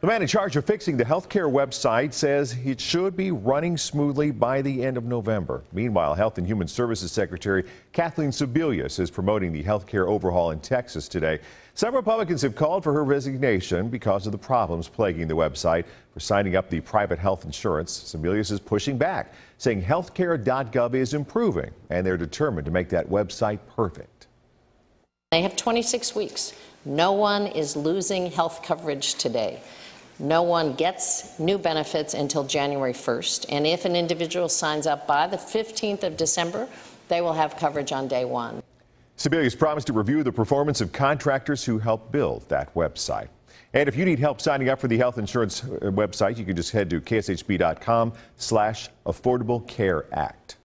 The man in charge of fixing the healthcare website says it should be running smoothly by the end of November. Meanwhile, Health and Human Services Secretary Kathleen Sebelius is promoting the healthcare overhaul in Texas today. Some Republicans have called for her resignation because of the problems plaguing the website for signing up the private health insurance. Sebelius is pushing back, saying healthcare.gov is improving, and they're determined to make that website perfect. They have 26 weeks. No one is losing health coverage today. No one gets new benefits until January 1st. And if an individual signs up by the 15th of December, they will have coverage on day one. Sebelius promised to review the performance of contractors who helped build that website. And if you need help signing up for the health insurance uh, website, you can just head to kshb.com slash affordable care act.